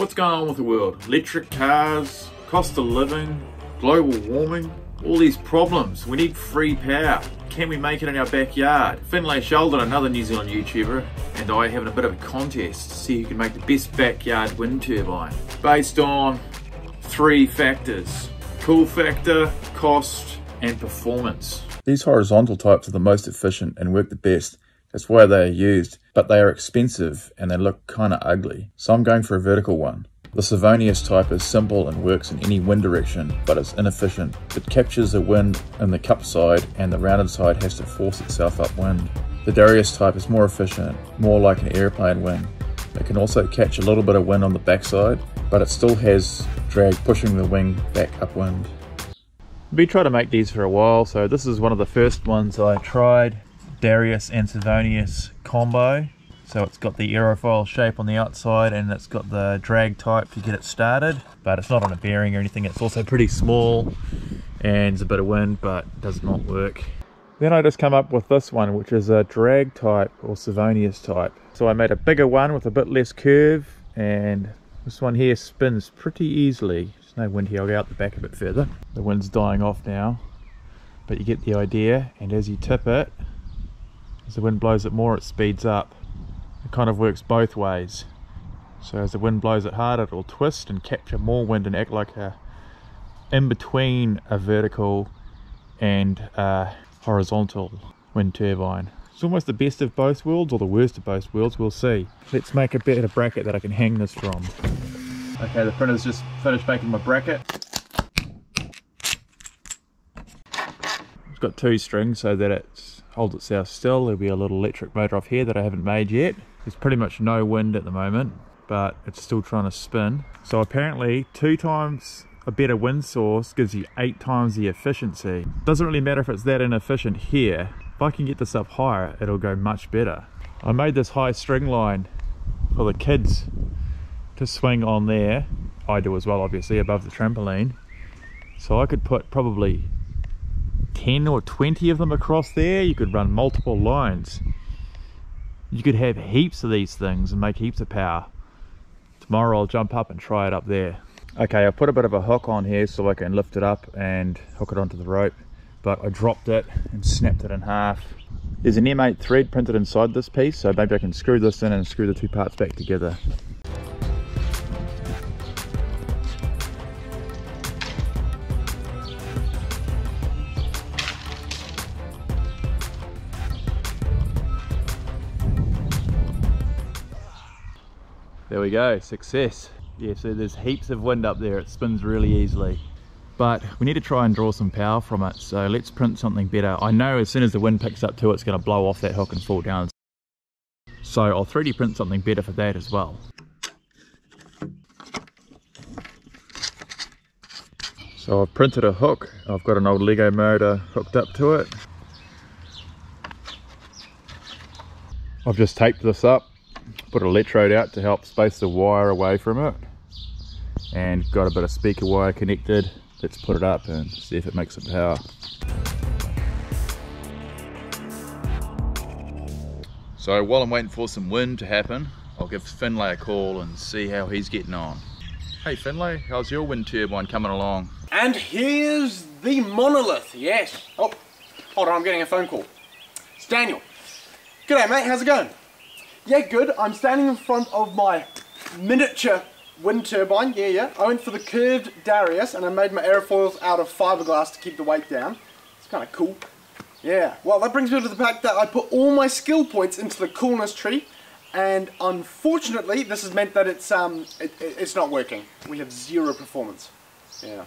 What's going on with the world? Electric cars, cost of living, global warming, all these problems. We need free power. Can we make it in our backyard? Finlay Shellard, another New Zealand YouTuber, and I having a bit of a contest to see who can make the best backyard wind turbine. Based on three factors. Cool factor, cost, and performance. These horizontal types are the most efficient and work the best. That's why they are used, but they are expensive and they look kinda ugly. So I'm going for a vertical one. The Savonius type is simple and works in any wind direction, but it's inefficient. It captures the wind in the cup side and the rounded side has to force itself upwind. The Darrieus type is more efficient, more like an airplane wing. It can also catch a little bit of wind on the backside, but it still has drag pushing the wing back upwind. I've been trying to make these for a while, so this is one of the first ones I tried. Darrieus and Savonius combo. So it's got the aerofoil shape on the outside and it's got the drag type to get it started, but it's not on a bearing or anything. It's also pretty small and there's a bit of wind, but does not work. Then I just come up with this one, which is a drag type or Savonius type. So I made a bigger one with a bit less curve and this one here spins pretty easily. There's no wind here, I'll go out the back a bit further. The wind's dying off now, but you get the idea. And as you tip it, as the wind blows it more, it speeds up. It kind of works both ways. So as the wind blows it harder, it'll twist and capture more wind and act like a in between a vertical and a horizontal wind turbine. It's almost the best of both worlds or the worst of both worlds, we'll see. Let's make a better bracket that I can hang this from. Okay, the printer's just finished making my bracket. It's got two strings so that it's holds itself still. There'll be a little electric motor off here that I haven't made yet. There's pretty much no wind at the moment, but it's still trying to spin. So apparently two times a better wind source gives you eight times the efficiency. Doesn't really matter if it's that inefficient here. If I can get this up higher, it'll go much better. I made this high string line for the kids to swing on there. I do as well, obviously, above the trampoline. So I could put probably 10 or 20 of them across there. You could run multiple lines. You could have heaps of these things and make heaps of power. Tomorrow I'll jump up and try it up there. Okay I put a bit of a hook on here so I can lift it up and hook it onto the rope but I dropped it and snapped it in half. There's an M8 thread printed inside this piece so maybe I can screw this in and screw the two parts back together There we go, success. Yeah, so there's heaps of wind up there. It spins really easily. But we need to try and draw some power from it. So let's print something better. I know as soon as the wind picks up too, it's gonna blow off that hook and fall down. So I'll 3D print something better for that as well. So I've printed a hook. I've got an old Lego motor hooked up to it. I've just taped this up put an electrode out to help space the wire away from it and got a bit of speaker wire connected. Let's put it up and see if it makes some power. So while I'm waiting for some wind to happen I'll give Finlay a call and see how he's getting on. Hey Finlay how's your wind turbine coming along? And here's the monolith yes. Oh hold on I'm getting a phone call. It's Daniel. G'day mate how's it going yeah, good. I'm standing in front of my miniature wind turbine. Yeah, yeah. I went for the curved Darrieus and I made my airfoils out of fiberglass to keep the weight down. It's kind of cool. Yeah. Well, that brings me to the fact that I put all my skill points into the coolness tree and unfortunately this has meant that it's um it, it's not working. We have zero performance. Yeah.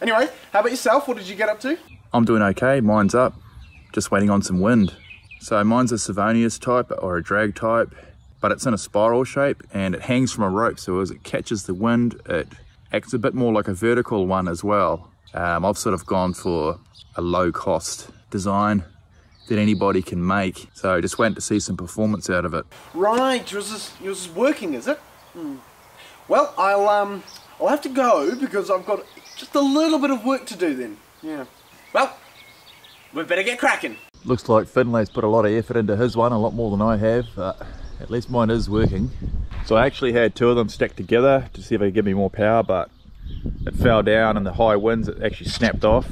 Anyway, how about yourself? What did you get up to? I'm doing okay. Mine's up. Just waiting on some wind. So mine's a Savonius type or a drag type, but it's in a spiral shape and it hangs from a rope. So as it catches the wind, it acts a bit more like a vertical one as well. Um, I've sort of gone for a low cost design that anybody can make. So just went to see some performance out of it. Right, yours is, yours is working, is it? Hmm. Well, I'll um, I'll have to go because I've got just a little bit of work to do then. Yeah. Well, we better get cracking. Looks like Finlay's put a lot of effort into his one, a lot more than I have. Uh, at least mine is working. So I actually had two of them stacked together to see if they could give me more power, but it fell down and the high winds it actually snapped off.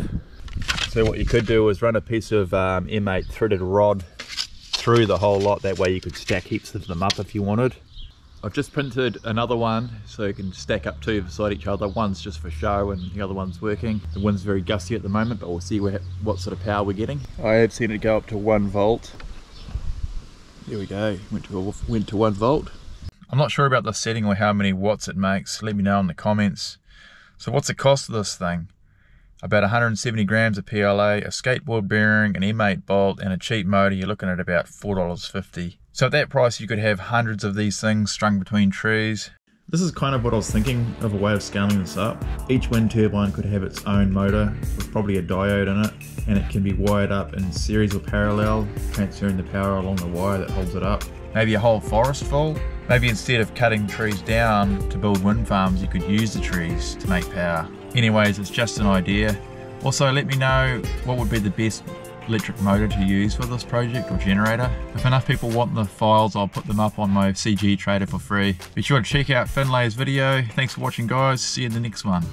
So what you could do is run a piece of um, M8 threaded rod through the whole lot, that way you could stack heaps of them up if you wanted. I've just printed another one so you can stack up two beside each other. One's just for show and the other one's working. The wind's very gusty at the moment, but we'll see what, what sort of power we're getting. I have seen it go up to one volt. There we go, went to, went to one volt. I'm not sure about the setting or how many watts it makes. Let me know in the comments. So what's the cost of this thing? About 170 grams of PLA, a skateboard bearing, an M8 bolt, and a cheap motor, you're looking at about $4.50. So at that price, you could have hundreds of these things strung between trees. This is kind of what I was thinking of a way of scaling this up. Each wind turbine could have its own motor with probably a diode in it and it can be wired up in series or parallel, transferring the power along the wire that holds it up. Maybe a whole forest full. Maybe instead of cutting trees down to build wind farms, you could use the trees to make power. Anyways, it's just an idea. Also, let me know what would be the best electric motor to use for this project or generator. If enough people want the files, I'll put them up on my CG Trader for free. Be sure to check out Finlay's video. Thanks for watching guys, see you in the next one.